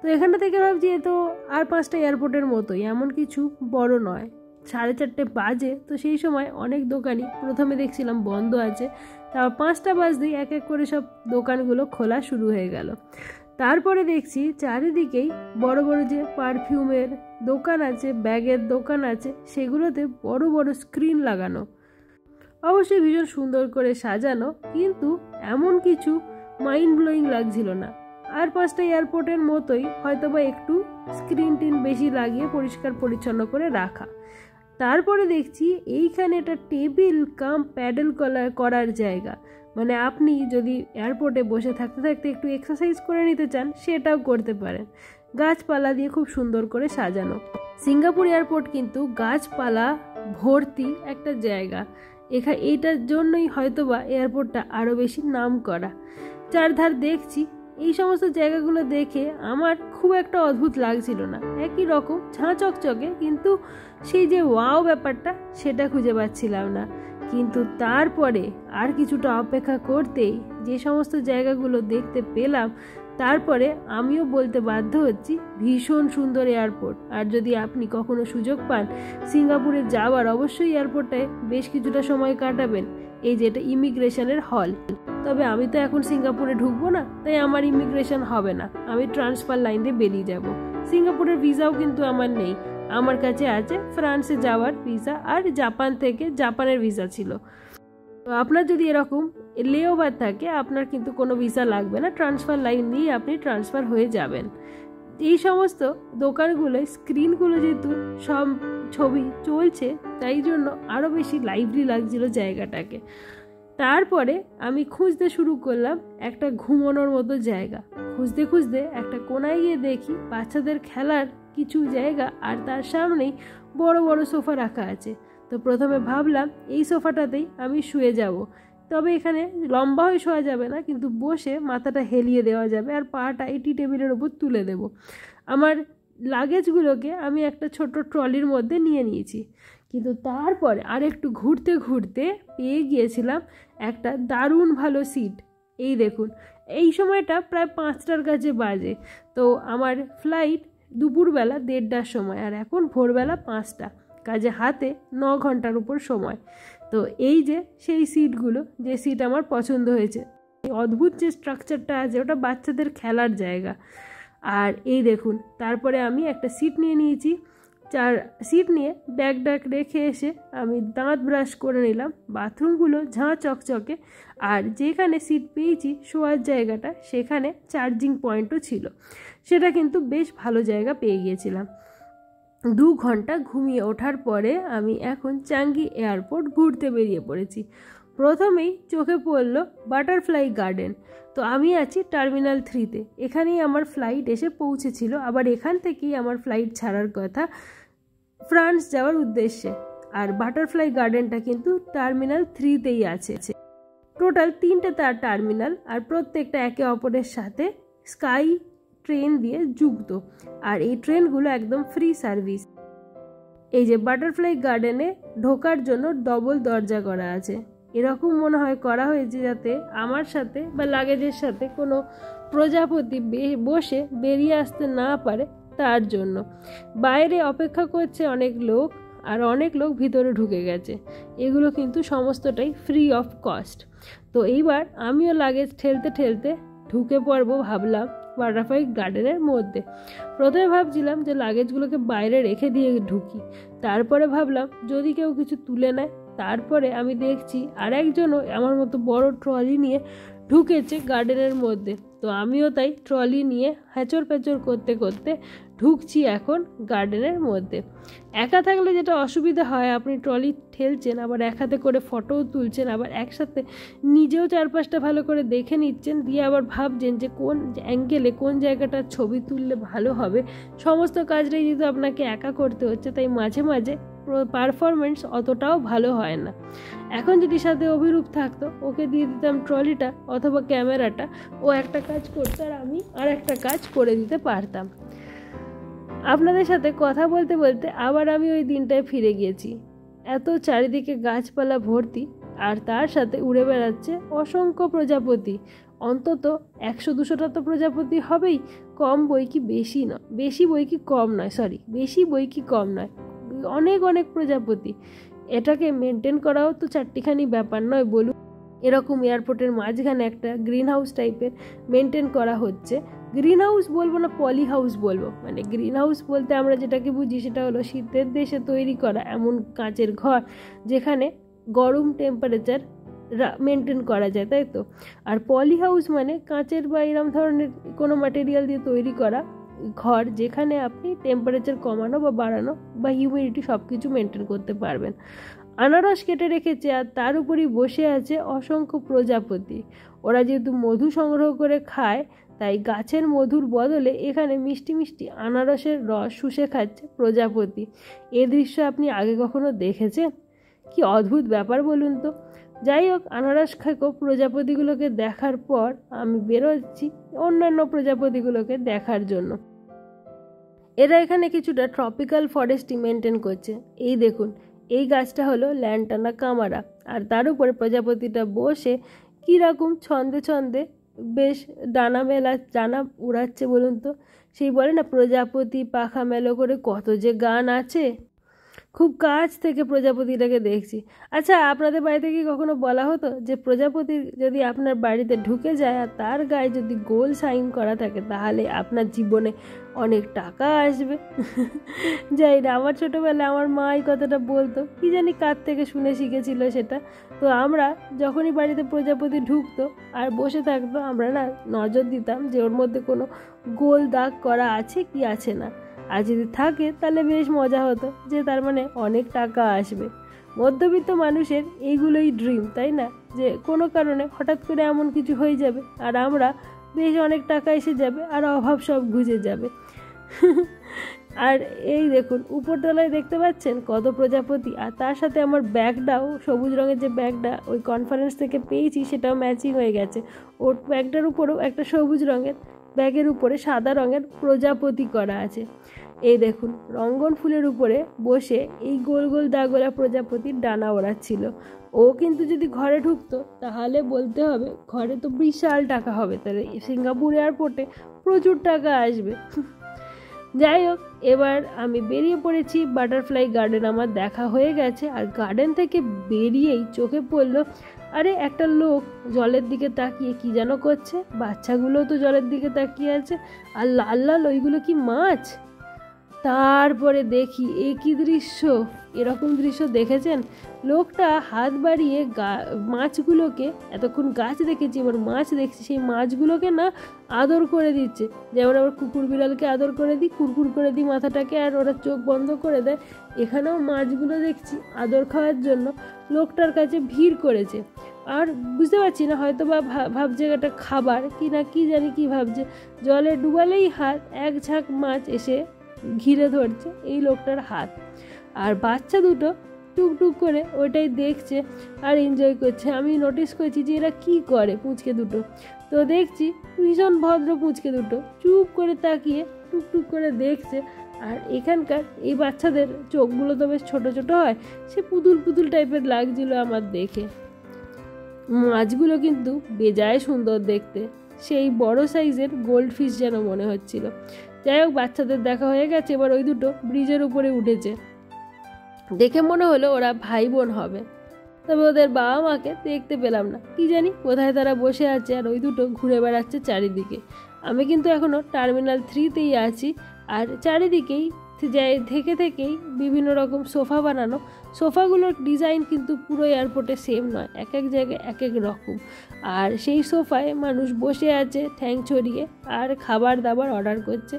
তো এখানটা থেকে ভাবছি এ তো আর পাঁচটা এয়ারপোর্টের মতোই, এমন কিছু বড় নয়। সাড়ে চারটে বাজে, তো সেই সময় অনেক দোকানই, প্রথমে দেখছিলাম বন্ধ আছে, তারপর পাঁচটা বাজতেই এক এক করে সব দোকানগুলো খোলা শুরু হয়ে গেল। তারপরে দেখছি চারিদিকেই বড় বড় যে পারফিউমের দোকান আছে, ব্যাগের দোকান আছে, সেগুলোতে বড় বড় স্ক্রিন লাগানো। অবশ্যই ভীষণ সুন্দর করে সাজানো, কিন্তু এমন কিছু মাইন্ড ব্লোয়িং লাগছিল না। আর পাঁচটা এয়ারপোর্টের মতোই হয়তোবা একটু স্ক্রিন টিন বেশি লাগিয়ে পরিষ্কার পরিচ্ছন্ন করে রাখা। তারপরে দেখছি এইখানে একটা টেবিল, কাম, প্যাডেল করার জায়গা। মানে আপনি যদি এয়ারপোর্টে বসে থাকতে থাকতে একটু এক্সারসাইজ করে নিতে চান, সেটাও করতে পারেন। গাছপালা দিয়ে খুব সুন্দর করে সাজানো। সিঙ্গাপুর এয়ারপোর্ট কিন্তু গাছপালা ভর্তি একটা জায়গা। এখা, এইটার জন্যই হয়তোবা এয়ারপোর্টটা আরও বেশি নাম করা চারধার দেখছি, এই সমস্ত জায়গাগুলো দেখে আমার খুব একটা অদ্ভুত লাগছিল না। একই রকম ঝাঁ চকচকে, কিন্তু সেই যে ওয়াও ব্যাপারটা, সেটা খুঁজে পাচ্ছিলাম না। কিন্তু তারপরে আর কিছুটা অপেক্ষা করতেই যে সমস্ত জায়গাগুলো দেখতে পেলাম তারপরে আমিও বলতে বাধ্য হচ্ছি ভীষণ সুন্দর এয়ারপোর্ট। আর যদি আপনি কখনো সুযোগ পান, সিঙ্গাপুরে যাওয়ার অবশ্যই এয়ারপোর্টে বেশ কিছুটা সময় কাটাবেন। এই যে এটা ইমিগ্রেশনের হল। তবে আমি তো এখন সিঙ্গাপুরে ঢুকবো না, তাই আমার ইমিগ্রেশন হবে না। আমি ট্রান্সফার লাইন দিয়ে বেরিয়ে যাব। সিঙ্গাপুরের ভিসাও কিন্তু আমার নেই। আমার কাছে আছে ফ্রান্সে যাওয়ার ভিসা আর জাপান থেকে জাপানের ভিসা ছিল। তো আপনার যদি এরকম লেওভার থাকে, আপনার কিন্তু কোনো ভিসা লাগবে না। ট্রান্সফার লাইন দিয়ে আপনি ট্রান্সফার হয়ে যাবেন। এই সমস্ত দোকানগুলোয় স্ক্রিনগুলো যেহেতু সব ছবি চলছে, তাই জন্য আরও বেশি লাইভলি লাগছিল জায়গাটাকে। তারপরে আমি খুঁজতে শুরু করলাম একটা ঘুমানোর মতো জায়গা। খুঁজতে খুঁজতে একটা কোনায় গিয়ে দেখি বাচ্চাদের খেলার কিছু জায়গা আর তার সামনেই বড় বড় সোফা রাখা আছে। তো প্রথমে ভাবলাম এই সোফাটাতেই আমি শুয়ে যাব। তবে এখানে লম্বা হয়ে শোয়া যাবে না কিন্তু বসে মাথাটা হেলিয়ে দেওয়া যাবে আর পাটা এই টি টেবিলের ওপর তুলে দেব। আমার লাগেজগুলোকে আমি একটা ছোট ট্রলির মধ্যে নিয়ে নিয়েছি। কিন্তু তারপরে আর একটু ঘুরতে ঘুরতে পেয়ে গিয়েছিলাম একটা দারুণ ভালো সিট। এই দেখুন এই সময়টা প্রায় পাঁচটার কাছে বাজে। তো আমার ফ্লাইট দুপুরবেলা দেড়টার সময় আর এখন ভোরবেলা পাঁচটা। কাজে হাতে ন ঘণ্টার উপর সময়। তো এই যে সেই সিটগুলো, যে সিট আমার পছন্দ হয়েছে। এই অদ্ভুত যে স্ট্রাকচারটা আছে, ওটা বাচ্চাদের খেলার জায়গা। আর এই দেখুন, তারপরে আমি একটা সিট নিয়ে নিয়েছি। চার সিট নিয়ে ব্যাগ ড্যাগ রেখে এসে আমি দাঁত ব্রাশ করে নিলাম। বাথরুমগুলো ঝাঁ চকচকে। আর যেখানে সিট পেয়েছি, শোয়ার জায়গাটা, সেখানে চার্জিং পয়েন্টও ছিল। সেটা কিন্তু বেশ ভালো জায়গা পেয়ে গিয়েছিলাম। দু ঘণ্টা ঘুমিয়ে ওঠার পরে আমি এখন চাঙ্গি এয়ারপোর্ট ঘুরতে বেরিয়ে পড়েছি। প্রথমেই চোখে পড়ল বাটারফ্লাই গার্ডেন। তো আমি আছি টার্মিনাল থ্রিতে। এখানেই আমার ফ্লাইট এসে পৌঁছেছিল। আবার এখান থেকেই আমার ফ্লাইট ছাড়ার কথা ফ্রান্স যাওয়ার উদ্দেশ্যে। আর বাটারফ্লাই গার্ডেনটা কিন্তু টার্মিনাল থ্রিতেই আছে। টোটাল তিনটে তার টার্মিনাল আর প্রত্যেকটা একে অপরের সাথে স্কাই ট্রেন দিয়ে যুক্ত। আর এই ট্রেনগুলো একদম ফ্রি সার্ভিস এই যে বাটারফ্লাই গার্ডেনে ঢোকার জন্য ডবল দরজা করা আছে। এরকম মনে হয় করা হয়েছে যাতে আমার সাথে বা লাগেজের সাথে কোনো প্রজাপতি বসে বেরিয়ে আসতে না পারে তার জন্য। বাইরে অপেক্ষা করছে অনেক লোক আর অনেক লোক ভিতরে ঢুকে গেছে। এগুলো কিন্তু সমস্তটাই ফ্রি অফ কস্ট তো এইবার আমিও লাগেজ ঠেলতে ঠেলতে ঢুকে পড়ব ভাবলাম। বাটারফ্লাই গার্ডেনের মধ্যে। প্রথমে ভাবছিলাম যে লাগেজগুলোকে বাইরে রেখে দিয়ে ঢুকি। তারপরে ভাবলাম, যদি কেউ কিছু তুলে নেয়, তারপরে আমি দেখছি আর একজনও আমার মতো বড় ট্রলি নিয়ে ঢুকেছে গার্ডেনের মধ্যে। তো আমিও তাই ট্রলি নিয়ে হ্যাচর প্যাচর করতে করতে ঢুকছি এখন গার্ডেনের মধ্যে। একা থাকলে যেটা অসুবিধা হয়, আপনি ট্রলি ঠেলছেন, আবার এক হাতে করে ফটোও তুলছেন, আবার একসাথে নিজেও চারপাশটা ভালো করে দেখে নিচ্ছেন, দিয়ে আবার ভাবছেন যে কোন অ্যাঙ্গেলে কোন জায়গাটার ছবি তুললে ভালো হবে। সমস্ত কাজটাই যেহেতু আপনাকে একা করতে হচ্ছে, তাই মাঝে মাঝে পারফরমেন্স অতটাও ভালো হয় না। এখন যদি সাথে অভিরূপ থাকতো, ওকে দিয়ে দিতাম ট্রলিটা অথবা ক্যামেরাটা ও একটা কাজ করতো আর আমি আর একটা কাজ করে দিতে পারতাম। আপনাদের সাথে কথা বলতে বলতে আবার আমি ওই দিনটায় ফিরে গিয়েছি। এত চারিদিকে গাছপালা ভর্তি আর তার সাথে উড়ে বেড়াচ্ছে অসংখ্য প্রজাপতি। অন্তত একশো দুশোটা তো প্রজাপতি হবেই, কম বই কি বেশি নয় বেশি বই কি কম নয় সরি বেশি বই কি কম নয়, অনেক অনেক প্রজাপতি। এটাকে মেনটেন করাও তো চারটিখানি ব্যাপার নয় বলুন। এরকম এয়ারপোর্টের মাঝখানে একটা গ্রিন হাউস টাইপের মেনটেন করা হচ্ছে। গ্রিন হাউস বলব না পলি হাউস বলব। মানে গ্রিন হাউস বলতে আমরা যেটাকে বুঝি সেটা হলো শীতের দেশে তৈরি করা এমন কাঁচের ঘর যেখানে গরম টেম্পারেচার মেনটেন করা যায়, তাই তো? আর পলি হাউস মানে কাঁচের বা এরম ধরনের কোনো ম্যাটেরিয়াল দিয়ে তৈরি করা ঘর যেখানে আপনি টেম্পারেচার কমানো বা বাড়ানো বা হিউমিডিটি সব কিছু মেনটেন করতে পারবেন। আনারস কেটে রেখেছে আর তার উপরই বসে আছে অসংখ্য প্রজাপতি। ওরা যেহেতু মধু সংগ্রহ করে খায় তাই গাছের মধুর বদলে এখানে মিষ্টি মিষ্টি আনারসের রস শুষে খাচ্ছে প্রজাপতি। এ দৃশ্য আপনি আগে কখনো দেখেছেন? কি অদ্ভুত ব্যাপার বলুন তো। যাই হোক, আনারস খাকো প্রজাপতিগুলোকে দেখার পর আমি বেরোচ্ছি অন্যান্য প্রজাপতিগুলোকে দেখার জন্য। এরা এখানে কিছুটা ট্রপিক্যাল ফরেস্টই মেনটেন করছে। এই দেখুন, এই গাছটা হলো ল্যান্টানা কামারা আর তার উপরে প্রজাপতিটা বসে কীরকম ছন্দে ছন্দে বেশ ডানা মেলা, ডানা উড়াচ্ছে বলুন তো। সেই বলে না, প্রজাপতি পাখা মেলো করে কত যে গান আছে। খুব কাছ থেকে প্রজাপতিটাকে দেখছি। আচ্ছা আপনাদের বাড়িতে কি কখনো বলা হতো যে প্রজাপতি যদি আপনার বাড়িতে ঢুকে যায় আর তার গায়ে যদি গোল সাইন করা থাকে, তাহলে আপনার জীবনে অনেক টাকা আসবে? যাই না, আমার ছোটোবেলায় আমার মা এই কথাটা বলতো। কি জানি কার থেকে শুনে শিখেছিল সেটা। তো আমরা যখনই বাড়িতে প্রজাপতি ঢুকতো আর বসে থাকতো, আমরা না নজর দিতাম যে ওর মধ্যে কোনো গোল দাগ করা আছে কি আছে না। আর যদি থাকে, তাহলে বেশ মজা হতো, যে তার মানে অনেক টাকা আসবে। মধ্যবিত্ত মানুষের এইগুলোই ড্রিম তাই না? যে কোনো কারণে হঠাৎ করে এমন কিছু হয়ে যাবে, আর আমরা বেশ অনেক টাকা এসে যাবে, আর অভাব সব ঘুচে যাবে। আর এই দেখুন, উপরতলায় দেখতে পাচ্ছেন কত প্রজাপতি, আর তার সাথে আমার ব্যাগটাও সবুজ রঙের যে ব্যাগটা, ওই কনফারেন্স থেকে পেয়েছি, সেটাও ম্যাচিং হয়ে গেছে। ওর ব্যাগটার উপরেও একটা সবুজ রঙের ব্যাগের উপরে সাদা রঙের প্রজাপতি করা আছে। এই দেখুন, রঙ্গন ফুলের উপরে বসে এই গোল গোল দাগোলা প্রজাপতির ডানা ওড়াচ্ছিল। ও কিন্তু যদি ঘরে ঢুকতো, তাহলে বলতে হবে, ঘরে তো বিশাল টাকা হবে, তাহলে সিঙ্গাপুর এয়ারপোর্টে প্রচুর টাকা আসবে। যাই হোক, এবার আমি বেরিয়ে পড়েছি, বাটারফ্লাই গার্ডেন আমার দেখা হয়ে গেছে, আর গার্ডেন থেকে বেরিয়েই চোখে পড়ল আরে, একটা লোক জলের দিকে তাকিয়ে কি যেন করছে? বাচ্চাগুলো তো জলের দিকে তাকিয়ে আছে। আর লাল লাল, ওইগুলো কি মাছ? তারপরে দেখি এ কি দৃশ্য। এরকম দৃশ্য দেখেছেন? লোকটা হাত বাড়িয়ে গা, মাছগুলোকে, এতক্ষণ গাছ দেখেছি, এবার মাছ দেখছি, সেই মাছগুলোকে না আদর করে দিচ্ছে। যেমন আবার কুকুর বিড়ালকে আদর করে দিই, কুরকুর করে দিই মাথাটাকে, আর ওরা চোখ বন্ধ করে দেয়। এখানেও মাছগুলো দেখছি আদর খাওয়ার জন্য লোকটার কাছে ভিড় করেছে। আর বুঝতে পারছি না, হয়তো বা ভাবছে একটা খাবার, কি না কি জানি কি ভাবছে। জলে ডুবালেই হাত, এক ঝাঁক মাছ এসে ঘিরে ধরছে এই লোকটার হাত। আর বাচ্চা দুটো টুকটুক করে ওইটাই দেখছে আর এনজয় করছে। আমি নোটিস করছি যে এরা কি করে পুঁচকে দুটো। তো দেখছি ভীষণ ভদ্র পুঁচকে দুটো। চুপ করে তাকিয়ে টুকটুক করে দেখছে। আর এখানকার এই বাচ্চাদের চোখগুলো তো বেশ ছোটো ছোটো হয়। সে পুতুল পুতুল টাইপের লাগছিল আমার দেখে। মাছগুলো কিন্তু বেজায় সুন্দর দেখতে। সেই বড় সাইজের গোল্ড ফিশ যেন মনে হচ্ছিল। যাই হোক বাচ্চাদের দেখা হয়ে গেছে, এবার ওই দুটো ব্রিজের উপরে উঠেছে। দেখে মনে হলো ওরা ভাই বোন হবে। তবে ওদের বাবা মাকে দেখতে পেলাম না। কি জানি, কোথায় তারা বসে আছে আর ওই দুটো ঘুরে বেড়াচ্ছে চারিদিকে। আমি কিন্তু এখনও টার্মিনাল থ্রিতেই আছি, আর চারিদিকেই যাই থেকে থেকেই বিভিন্ন রকম সোফা বানানো। সোফাগুলোর ডিজাইন কিন্তু পুরো এয়ারপোর্টে সেম নয়, এক এক জায়গায় এক এক রকম। আর সেই সোফায় মানুষ বসে আছে, ঠ্যাং ছড়িয়ে আর খাবার দাবার অর্ডার করছে।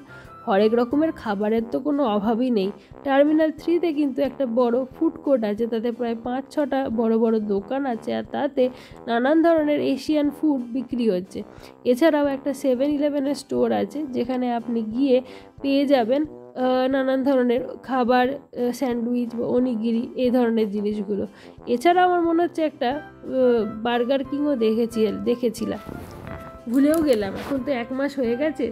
হরেক রকমের খাবারের তো কোনো অভাবই নেই। টার্মিনাল থ্রিতে কিন্তু একটা বড় ফুড কোর্ট আছে, তাতে প্রায় পাঁচ ছটা বড় বড় দোকান আছে আর তাতে নানান ধরনের এশিয়ান ফুড বিক্রি হচ্ছে। এছাড়াও একটা সেভেন ইলেভেনের স্টোর আছে, যেখানে আপনি গিয়ে পেয়ে যাবেন নানান ধরনের খাবার স্যান্ডউইচ বা অনিগিরি, এই ধরনের জিনিসগুলো। এছাড়া আমার মনে হচ্ছে একটা বার্গার কিংও দেখেছি দেখেছিলাম। ভুলেও গেলাম। এখন তো এক মাস হয়ে গেছে।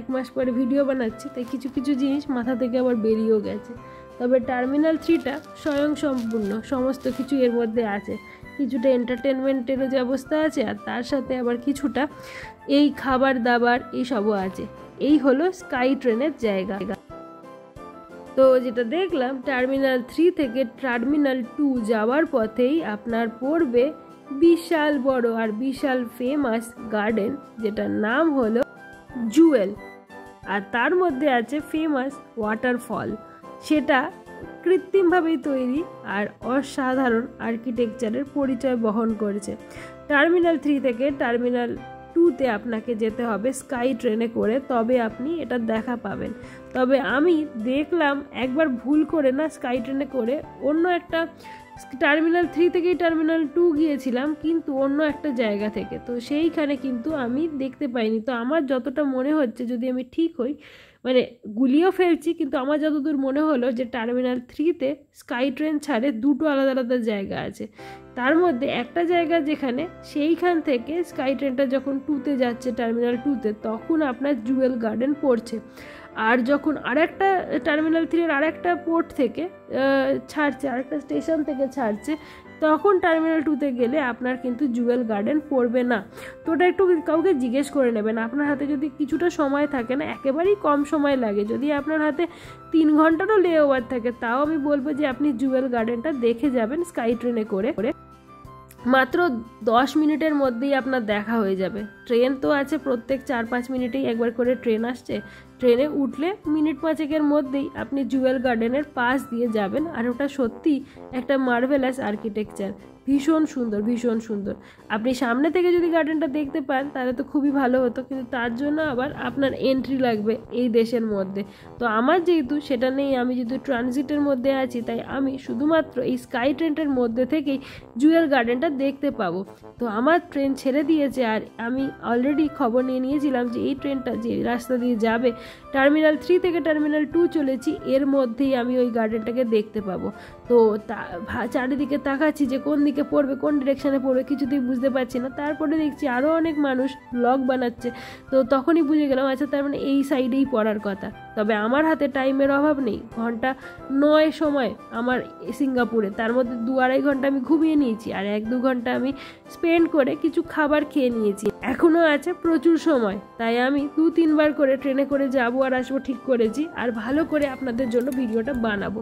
এক মাস পরে ভিডিও বানাচ্ছি, তাই কিছু কিছু জিনিস মাথা থেকে আবার বেরিয়েও গেছে। তবে টার্মিনাল থ্রিটা স্বয়ং সম্পূর্ণ, সমস্ত কিছু এর মধ্যে আছে। কিছুটা এন্টারটেনমেন্টেরও ব্যবস্থা আছে, আর তার সাথে আবার কিছুটা এই খাবার দাবার এইসবও আছে। এই হলো স্কাই ট্রেনের জায়গা। তো যেটা দেখলাম টার্মিনাল থ্রি থেকে টার্মিনাল টু যাওয়ার পথেই আপনার পড়বে বিশাল বড় আর বিশাল ফেমাস গার্ডেন যেটার নাম হলো জুয়েল আর তার মধ্যে আছে ফেমাস ওয়াটারফল সেটা কৃত্রিমভাবেই তৈরি আর অসাধারণ আর্কিটেকচারের পরিচয় বহন করেছে। টার্মিনাল থ্রি থেকে টার্মিনাল টুতে আপনাকে যেতে হবে স্কাই ট্রেনে করে, তবে আপনি এটা দেখা পাবেন। তবে আমি দেখলাম একবার ভুল করে না স্কাই ট্রেনে করে, অন্য একটা টার্মিনাল থ্রি থেকেই টার্মিনাল টু গিয়েছিলাম, কিন্তু অন্য একটা জায়গা থেকে। তো সেইখানে কিন্তু আমি দেখতে পাইনি। তো আমার যতটা মনে হচ্ছে যদি আমি ঠিক হই মানে গুলিও ফেলছি, কিন্তু আমার যতদূর মনে হলো যে টার্মিনাল থ্রিতে স্কাই ট্রেন ছাড়ে দুটো আলাদা আলাদা জায়গা আছে। তার মধ্যে একটা জায়গা যেখানে সেইখান থেকে স্কাই ট্রেনটা যখন টুতে যাচ্ছে, টার্মিনাল টুতে, তখন আপনার জুয়েল গার্ডেন পড়ছে। আর যখন আরেকটা টার্মিনাল থ্রির আরেকটা পোর্ট থেকে ছাড়ছে, আরেকটা স্টেশন থেকে ছাড়ছে তখন টার্মিনাল টুতে গেলে আপনার কিন্তু জুয়েল গার্ডেন পড়বে না। তো ওটা একটু কাউকে জিজ্ঞেস করে নেবেন। আপনার হাতে যদি কিছুটা সময় থাকে না, একেবারেই কম সময় লাগে। যদি আপনার হাতে তিন ঘন্টারও লে ওভার থাকে, তাও আমি বলব যে আপনি জুয়েল গার্ডেনটা দেখে যাবেন স্কাই ট্রেনে করে করে। মাত্র দশ মিনিটের মধ্যেই আপনার দেখা হয়ে যাবে। ট্রেন তো আছে প্রত্যেক চার পাঁচ মিনিটেই একবার করে ট্রেন আসছে। ট্রেনে উঠলে মিনিট পাঁচেকের মধ্যেই আপনি জুয়েল গার্ডেনের পাশ দিয়ে যাবেন। আর ওটা সত্যি একটা মার্ভেলাস আর্কিটেকচার ভীষণ সুন্দর ভীষণ সুন্দর। আপনি সামনে থেকে যদি গার্ডেনটা দেখতে পান, তাহলে তো খুবই ভালো হতো, কিন্তু তার জন্য আবার আপনার এন্ট্রি লাগবে এই দেশের মধ্যে। তো আমার যেহেতু সেটা নেই আমি যেহেতু ট্রানজিটের মধ্যে আছি, তাই আমি শুধুমাত্র এই স্কাই ট্রেনটার মধ্যে থেকেই জুয়েল গার্ডেনটা দেখতে পাবো। তো আমার ট্রেন ছেড়ে দিয়েছে আর আমি অলরেডি খবর নিয়ে নিয়েছিলাম যে এই ট্রেনটা যে রাস্তা দিয়ে যাবে টার্মিনাল থ্রি থেকে টার্মিনাল টু চলেছি, এর মধ্যেই আমি ওই গার্ডেনটাকে দেখতে পাবো। তো চারিদিকে তাকাচ্ছি যে কোন দিকে পড়বে, কোন ডিরেকশানে পড়বে কিছুতেই বুঝতে পারছি না। তারপরে দেখছি আরও অনেক মানুষ ব্লগ বানাচ্ছে। তো তখনই বুঝে গেলাম আচ্ছা তার মানে এই সাইডেই পড়ার কথা। তবে আমার হাতে টাইমের অভাব নেই। ঘণ্টা নয় সময় আমার সিঙ্গাপুরে। তার মধ্যে দু আড়াই ঘণ্টা আমি ঘুমিয়ে নিয়েছি। আর এক দু ঘণ্টা আমি স্পেন্ড করে কিছু খাবার খেয়ে নিয়েছি। এখনও আছে প্রচুর সময়। তাই আমি দু তিনবার করে ট্রেনে করে যাব আর আসব ঠিক করেছি আর ভালো করে আপনাদের জন্য ভিডিওটা বানাবো।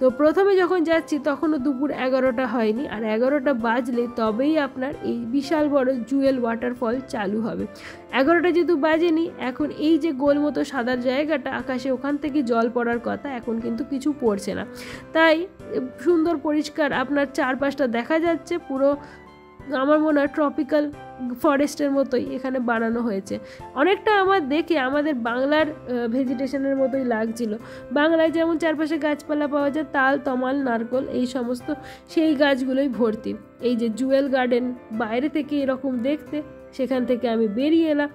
তো প্রথমে যখন যাচ্ছি তখনও দুপুর এগারোটা হয়নি আর এগারোটা বাজলে তবেই আপনার এই বিশাল বড় জুয়েল ওয়াটারফল চালু হবে। এগারোটা যেহেতু বাজেনি, এখন এই যে গোল মতো সাদার জায়গাটা আকাশে ওখান থেকে জল পড়ার কথা এখন কিন্তু কিছু পড়ছে না। তাই সুন্দর পরিষ্কার আপনার চারপাশটা দেখা যাচ্ছে, পুরো আমার মনে হয় ট্রপিক্যাল ফরেস্টের মতোই এখানে বানানো হয়েছে। অনেকটা আমার দেখে আমাদের বাংলার ভেজিটেশনের মতোই লাগছিল। বাংলায় যেমন চারপাশে গাছপালা পাওয়া যায়, তাল, তমাল, নারকল এই সমস্ত সেই গাছগুলোই ভর্তি। এই যে জুয়েল গার্ডেন, বাইরে থেকে এরকম দেখতে, সেখান থেকে আমি বেরিয়ে এলাম।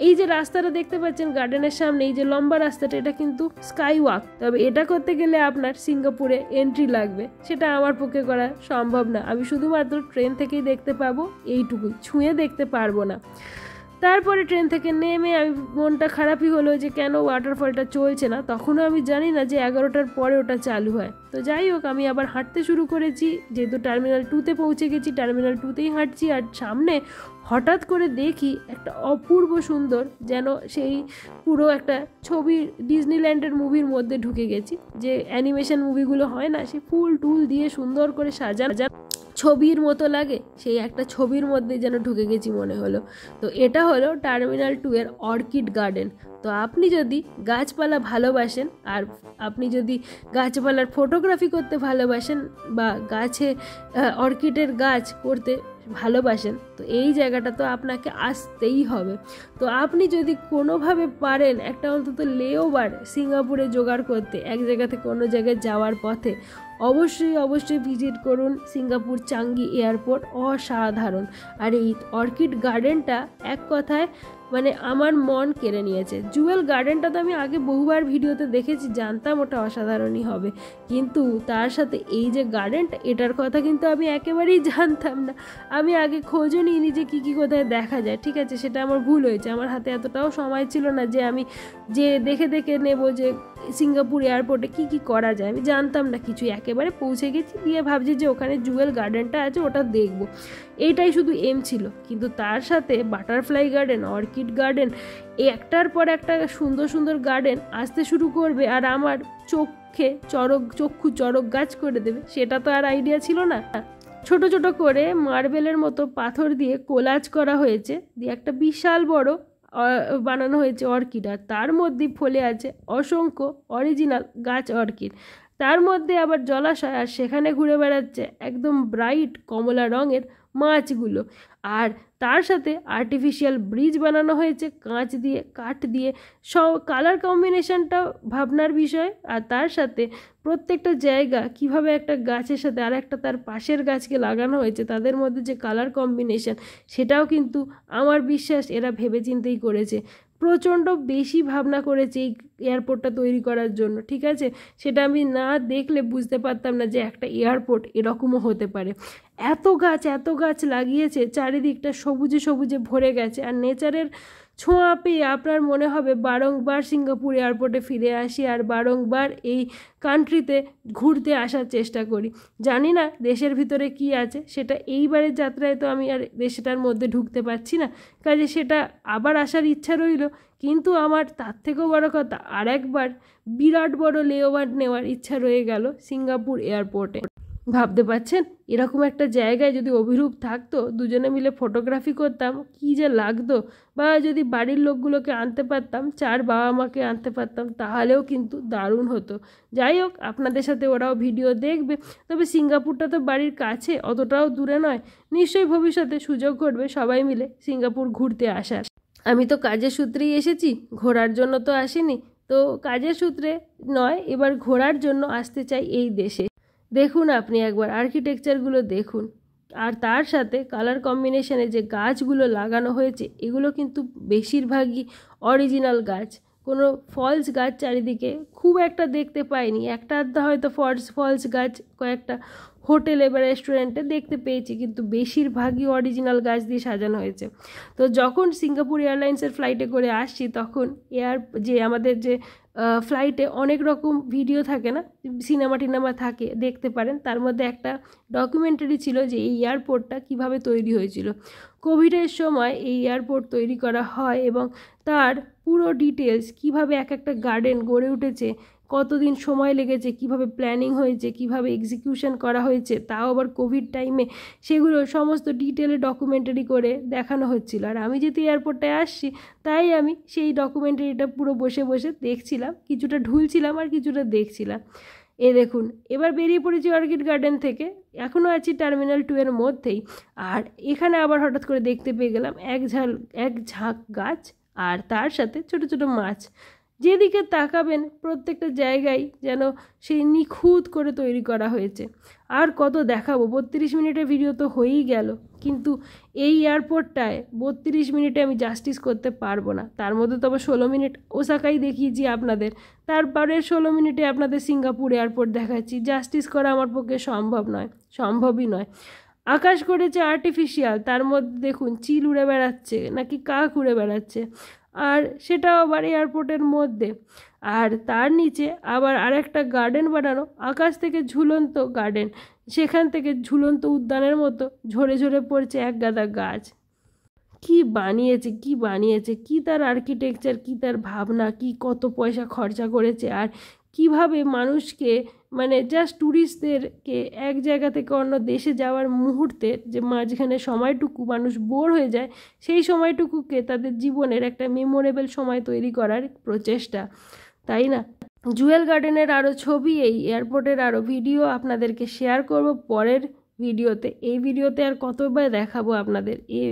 এই যে রাস্তাটা দেখতে পাচ্ছেন গার্ডেনের সামনে, এই যে লম্বা রাস্তাটা, এটা কিন্তু স্কাই ওয়াক তবে এটা করতে গেলে আপনার সিঙ্গাপুরে এন্ট্রি লাগবে। সেটা আমার পক্ষে করা সম্ভব না। আমি শুধুমাত্র ট্রেন থেকেই দেখতে পাবো, এইটুকুই। ছুঁয়ে দেখতে পারব না। তারপরে ট্রেন থেকে নেমে আমি মনটা খারাপই হলো যে কেন ওয়াটারফলটা চলছে না? তখনও আমি জানি না যে এগারোটার পরে ওটা চালু হয়। তো যাই হোক, আমি আবার হাঁটতে শুরু করেছি। যেহেতু টার্মিনাল টুতে পৌঁছে গেছি টার্মিনাল টুতেই হাঁটছি আর সামনে হঠাৎ করে দেখি একটা অপূর্ব সুন্দর যেন সেই পুরো একটা ছবি ডিজনিল্যান্ডের মুভির মধ্যে ঢুকে গেছি। যে অ্যানিমেশন মুভিগুলো হয় না, সেই ফুল টুল দিয়ে সুন্দর করে সাজানো ছবির মতো লাগে, সেই একটা ছবির মধ্যে যেন ঢুকে গেছি মনে হলো। তো এটা হলো টার্মিনাল টু এর অর্কিড গার্ডেন। তো আপনি যদি গাছপালা ভালোবাসেন আর আপনি যদি গাছপালার ফটোগ্রাফি করতে ভালোবাসেন বা গাছে অর্কিডের গাছ করতে ভালোবাসেন, তো এই জায়গাটা তো আপনাকে আসতেই হবে। তো আপনি যদি কোনোভাবে পারেন একটা অন্তত লেওবার সিঙ্গাপুরে জোগাড় করতে, এক জায়গা থেকে অন্য জায়গায় যাওয়ার পথে, অবশ্যই অবশ্যই ভিজিট করুন সিঙ্গাপুর চাঙ্গি এয়ারপোর্ট, অসাধারণ। আর এই অর্কিড গার্ডেনটা এক কথায় মানে আমার মন কেড়ে নিয়েছে। জুয়েল গার্ডেনটা তো আমি আগে বহুবার ভিডিওতে দেখেছি, জানতাম ওটা অসাধারণই হবে। কিন্তু তার সাথে এই যে গার্ডেনটা এটার কথা কিন্তু আমি একেবারেই জানতাম না। আমি আগে খোঁজও নিইনি যে কী কী কোথায় দেখা যায়, ঠিক আছে? সেটা আমার ভুল হয়েছে। আমার হাতে এতটাও সময় ছিল না যে আমি যে দেখে দেখে নেব যে সিঙ্গাপুর এয়ারপোর্টে কি কি করা যায় আমি জানতাম না কিছু একেবারে পৌঁছে গেছি, দিয়ে ভাবছি যে ওখানে জুয়েল গার্ডেনটা আছে, ওটা দেখব। এইটাই শুধু এম ছিল। কিন্তু তার সাথে বাটারফ্লাই গার্ডেন অর্কিড গার্ডেন একটার পর একটা সুন্দর সুন্দর গার্ডেন আসতে শুরু করবে আর আমার চোখে চরক, চক্ষু চরক গাছ করে দেবে, সেটা তো আর আইডিয়া ছিল না। ছোট ছোট করে মার্বেলের মতো পাথর দিয়ে কোলাজ করা হয়েছে, দিয়ে একটা বিশাল বড় বানানো হয়েছে অর্কিড। আর তার মধ্যে ফলে আছে অসংখ্য অরিজিনাল গাছ অর্কিড। তার মধ্যে আবার জলাশয়, আর সেখানে ঘুরে বেড়াচ্ছে একদম ব্রাইট কমলা রঙের মাছগুলো। আর তার সাথে আর্টিফিশিয়াল ব্রিজ বানানো হয়েছে, কাঁচ দিয়ে, কাঠ দিয়ে। সব কালার কম্বিনেশনটাও ভাবনার বিষয়। আর তার সাথে প্রত্যেকটা জায়গা কীভাবে একটা গাছের সাথে আর একটা তার পাশের গাছকে লাগানো হয়েছে, তাদের মধ্যে যে কালার কম্বিনেশন সেটাও কিন্তু আমার বিশ্বাস এরা ভেবেচিন্তেই করেছে। প্রচণ্ড বেশি ভাবনা করেছে এই এয়ারপোর্টটা তৈরি করার জন্য, ঠিক আছে? সেটা আমি না দেখলে বুঝতে পারতাম না যে একটা এয়ারপোর্ট এরকমও হতে পারে। এত গাছ এত গাছ লাগিয়েছে, চারিদিকটা সবুজে সবুজে ভরে গেছে, আর নেচারের ছোঁয়া পেয়ে আপনার মনে হবে বারংবার সিঙ্গাপুর এয়ারপোর্টে ফিরে আসি আর বারংবার এই কান্ট্রিতে ঘুরতে আসার চেষ্টা করি। জানি না দেশের ভিতরে কি আছে, সেটা এইবারের যাত্রায় তো আমি আর দেশটার মধ্যে ঢুকতে পারছি না। কাজে সেটা আবার আসার ইচ্ছা রইল, কিন্তু আমার তার থেকেও বড় কথা আর একবার বিরাট বড় লেওভার নেওয়ার ইচ্ছা রয়ে গেল সিঙ্গাপুর এয়ারপোর্টে। ভাবতে পারছেন? এরকম একটা জায়গায় যদি অভিরূপ থাকতো, দুজনে মিলে ফটোগ্রাফি করতাম, কি যে লাগতো? বা যদি বাড়ির লোকগুলোকে আনতে পারতাম, চার বাবা মাকে আনতে পারতাম, তাহলেও কিন্তু দারুণ হতো। যাই হোক, আপনাদের সাথে ওরাও ভিডিও দেখবে। তবে সিঙ্গাপুরটা তো বাড়ির কাছে, অতটাও দূরে নয়। নিশ্চয়ই ভবিষ্যতে সুযোগ ঘটবে সবাই মিলে সিঙ্গাপুর ঘুরতে আসার। আমি তো কাজের সূত্রেই এসেছি, ঘোরার জন্য তো আসিনি। তো কাজের সূত্রে নয়, এবার ঘোরার জন্য আসতে চাই এই দেশে। দেখুন আপনি একবার আর্কিটেকচারগুলো দেখুন। আর তার সাথে কালার কম্বিনেশনে যে গাছগুলো লাগানো হয়েছে, এগুলো কিন্তু বেশিরভাগই অরিজিনাল গাছ। কোনো ফলস গাছ চারিদিকে খুব একটা দেখতে পাইনি। একটা আধা হয়তো ফলস ফলস গাছ, কয়েকটা হোটেলে বা রেস্টুরেন্টে দেখতে পেয়েছি, কিন্তু বেশিরভাগই অরিজিনাল গাছ দিয়ে সাজানো হয়েছে। তো যখন সিঙ্গাপুর এয়ারলাইন্সের ফ্লাইটে করে আসছি, তখন এয়ার যে আমাদের যে ফ্লাইটে অনেক রকম ভিডিও থাকে না সিনেমা টিনেমা থাকে, দেখতে পারেন। তার মধ্যে একটা ডকুমেন্টারি ছিল যে এই এয়ারপোর্টটা কীভাবে তৈরি হয়েছিল। কোভিডের সময় এই এয়ারপোর্ট তৈরি করা হয় এবং তার পুরো ডিটেলস কীভাবে এক একটা গার্ডেন গড়ে উঠেছে কতদিন সময় লেগেছে, কীভাবে প্ল্যানিং হয়েছে, কীভাবে এক্সিকিউশন করা হয়েছে, তাও আবার কোভিড টাইমে সেগুলো সমস্ত ডিটেলে ডকুমেন্টারি করে দেখানো হচ্ছিল। আর আমি যেহেতু এয়ারপোর্টে আসছি, তাই আমি সেই ডকুমেন্টারিটা পুরো বসে বসে দেখছিলাম, কিছুটা ঢুলছিলাম আর কিছুটা দেখছিলাম। এ দেখুন, এবার বেরিয়ে পড়েছি অর্কিড গার্ডেন থেকে এখনও আছি টার্মিনাল টু এর মধ্যেই, আর এখানে আবার হঠাৎ করে দেখতে পেয়ে গেলাম এক ঝাল, এক ঝাঁক গাছ আর তার সাথে ছোট ছোট মাছ। যেদিকে তাকাবেন প্রত্যেকটা জায়গায় যেন সেই নিখুঁত করে তৈরি করা হয়েছে। আর কত দেখাবো? বত্রিশ মিনিটের ভিডিও তো হয়েই গেল। কিন্তু এই এয়ারপোর্টটায় বত্রিশ মিনিটে আমি জাস্টিস করতে পারব না। তার মধ্যে তবে ষোলো মিনিট ওসাকাই দেখিয়েছি আপনাদের। তারপরে ষোলো মিনিটে আপনাদের সিঙ্গাপুর এয়ারপোর্ট দেখাচ্ছি। জাস্টিস করা আমার পক্ষে সম্ভব নয়। সম্ভবই নয়। আকাশ করেছে আর্টিফিশিয়াল তার মধ্যে দেখুন, চিল উড়ে বেড়াচ্ছে, নাকি কাক উড়ে বেড়াচ্ছে। আর সেটাও আবার এয়ারপোর্টের মধ্যে। আর তার নিচে আবার আরেকটা গার্ডেন বানানো, আকাশ থেকে ঝুলন্ত গার্ডেন সেখান থেকে ঝুলন্ত উদ্যানের মতো ঝরে ঝরে পড়ছে এক গাদা গাছ। কি বানিয়েছে কি বানিয়েছে, কি তার আর্কিটেকচার কি তার ভাবনা, কি কত পয়সা খরচা করেছে, আর কীভাবে মানুষকে মানে জাস্ট ট্যুরিস্টদেরকে এক জায়গা থেকে অন্য দেশে যাওয়ার মুহূর্তে যে মাঝখানে সময়টুকু মানুষ বোর হয়ে যায়, সেই সময়টুকুকে তাদের জীবনের একটা মেমোরেবল সময় তৈরি করার প্রচেষ্টা, তাই না? জুয়েল গার্ডেনের আরও ছবি, এই এয়ারপোর্টের আরও ভিডিও আপনাদেরকে শেয়ার করব। পরের ভিডিওতে এই ভিডিওতে আর কতবার দেখাবো আপনাদের? এ,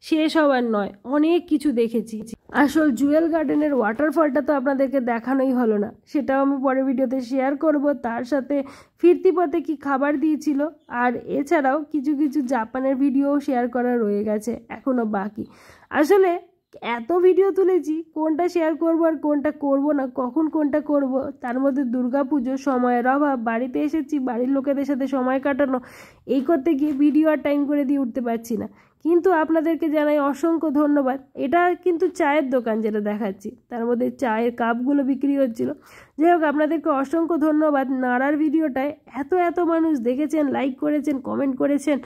শেষ হওয়ার নয়, অনেক কিছু দেখেছি। আসল জুয়েল গার্ডেনের ওয়াটারফলটা তো আপনাদেরকে দেখানোই হলো না। সেটাও আমি পরের ভিডিওতে শেয়ার করব। তার সাথে ফিরতি পথে কি খাবার দিয়েছিল? আর এছাড়াও কিছু কিছু জাপানের ভিডিও শেয়ার করা রয়ে গেছে এখনও বাকি। আসলে এত ভিডিও তুলেছি, কোনটা শেয়ার করব আর কোনটা করব না, কখন কোনটা করব, তার মধ্যে দুর্গাপুজো, সময়ের অভাব, বাড়িতে এসেছি, বাড়ির লোকেদের সাথে সময় কাটানো, এই করতে গিয়ে ভিডিও আর টাইম করে দিয়ে উঠতে পারছি না। কিন্তু আপনাদেরকে জানাই অসংখ্য ধন্যবাদ। এটা কিন্তু চায়ের দোকান যেটা দেখাচ্ছি। তার মধ্যে চায়ের কাপগুলো বিক্রি হচ্ছিল। যাই হোক, আপনাদেরকে অসংখ্য ধন্যবাদ। নাড়ার ভিডিওটায় এত এত মানুষ দেখেছেন লাইক করেছেন কমেন্ট করেছেন।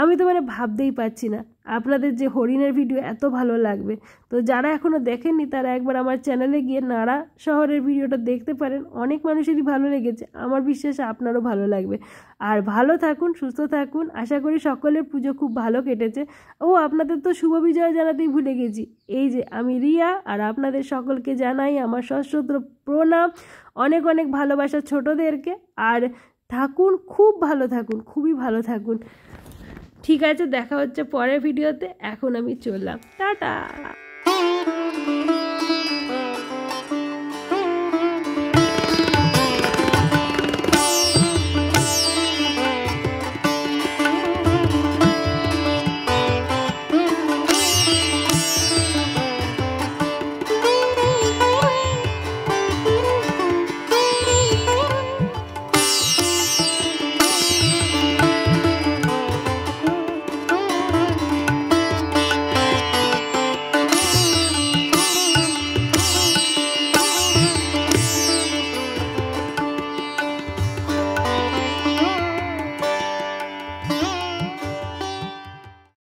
আমি তো মানে ভাবতেই পারছি না। আপনাদের যে হরিণের ভিডিও এত ভালো লাগবে। তো যারা এখনও দেখেননি, তারা একবার আমার চ্যানেলে গিয়ে নাড়া শহরের ভিডিওটা দেখতে পারেন। অনেক মানুষেরই ভালো লেগেছে। আমার বিশ্বাস আপনারও ভালো লাগবে। আর ভালো থাকুন, সুস্থ থাকুন। আশা করি সকলের পুজো খুব ভালো কেটেছে। ও, আপনাদের তো শুভ বিজয় জানাতেই ভুলে গেছি। এই যে আমি রিয়া, আর আপনাদের সকলকে জানাই আমার সশ্রদ্র প্রণাম। অনেক অনেক ভালোবাসা ছোটদেরকে। আর থাকুন, খুব ভালো থাকুন, খুবই ভালো থাকুন। ঠিক আছে দেখা হচ্ছে পরের ভিডিওতে এখন আমি চললাম টাটা!